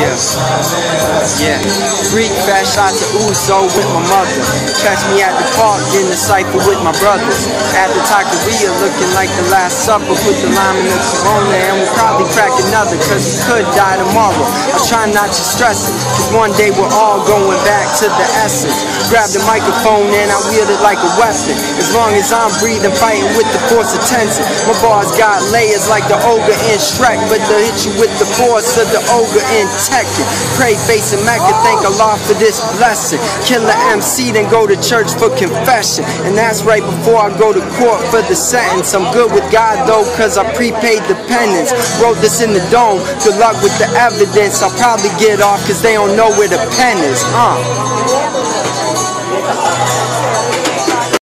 Yeah, Yeah. Greek Fest shot to ouzo with my mother. Catch me at the park in the cipher with my brothers. At the taqueria looking like the last supper. Put the lime in the corona and we'll probably crack another cause we could die tomorrow. I try not to stress it cause one day we're all going back to the essence. Grab the microphone and I wield it like a weapon. As long as I'm breathing, fighting with the force of Tenzin. My bars got layers like the ogre in Shrek, but they'll hit you with the force of the ogre in Tekken. Pray face and Mecca, thank Allah for this blessing. Kill the MC, then go to church for confession. And that's right before I go to court for the sentence. I'm good with God though, cause I prepaid the penance. Wrote this in the dome, good luck with the evidence. I'll probably get off cause they don't know where the pen is. Uh.